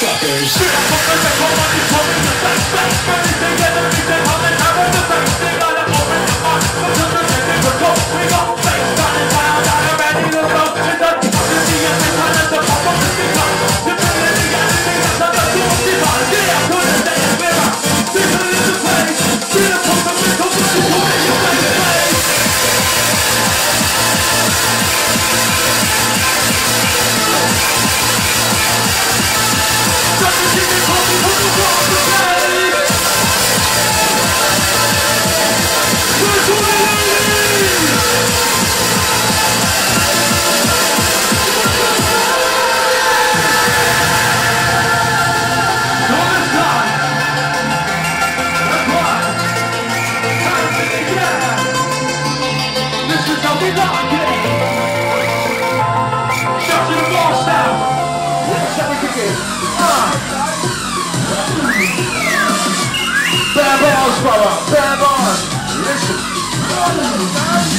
Dumb motherfuckers. Bad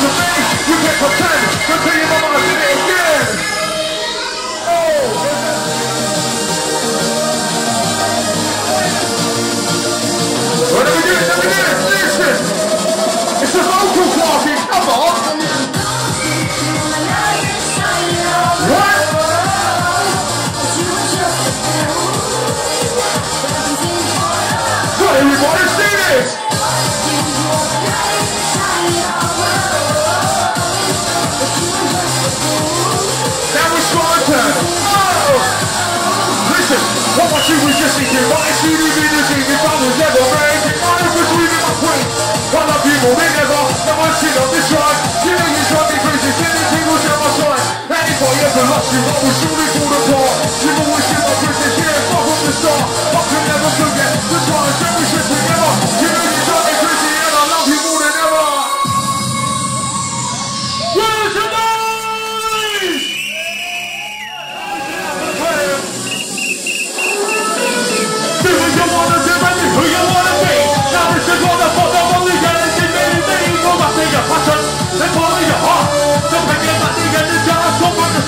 from me. You can pretend. Until your mama two was just thinking, my CD videos in if I was never made, I was reading my queen. One of you will never, no one seen on this ride. You know you drive me crazy, sending people down my side. I ever lost you, I will surely fall apart. You've always been my princess, yeah, fuck from the start.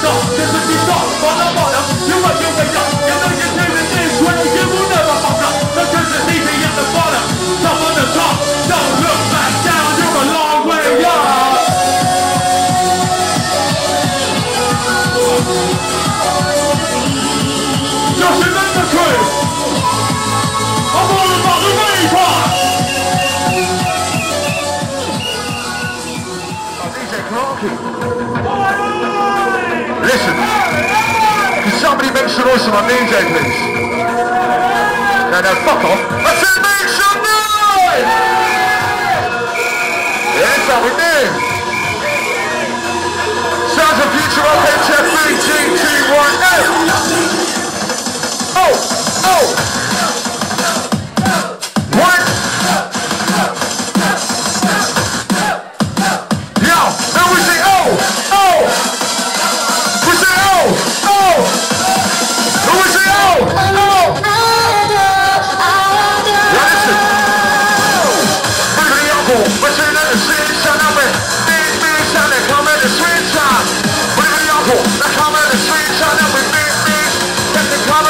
Chance, come from the start. This is the start, from the bottom. You want somebody make some noise for my DJ, please? No, no, fuck off. I said make some noise! Yeah, that's how we do. Sounds of Future of HF3G218. Oh, oh.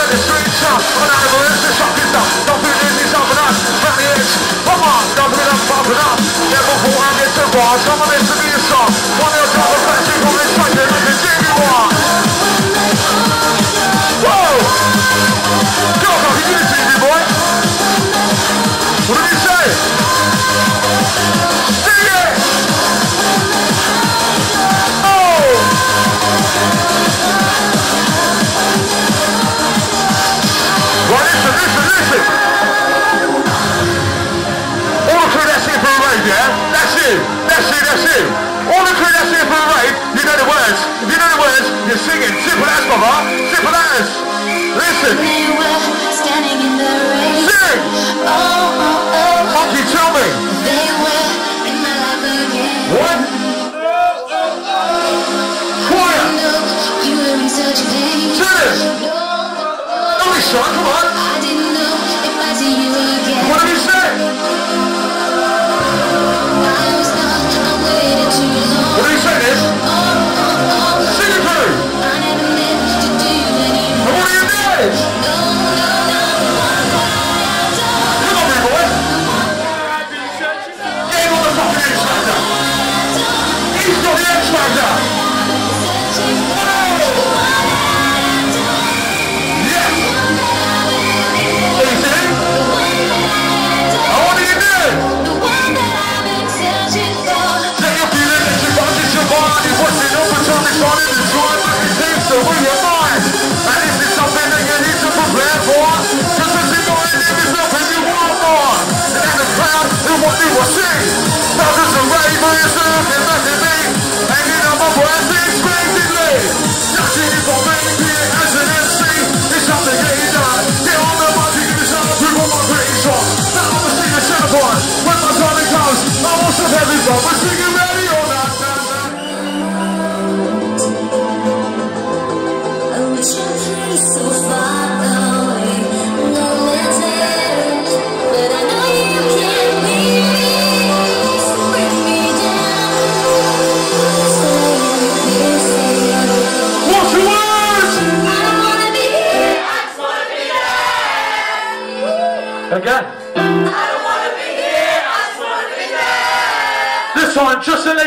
In the sweet time. When I go into shocking 有会员。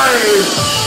Wave.